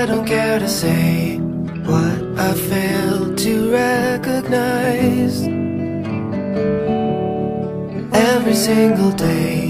I don't care to say what I fail to recognize every single day.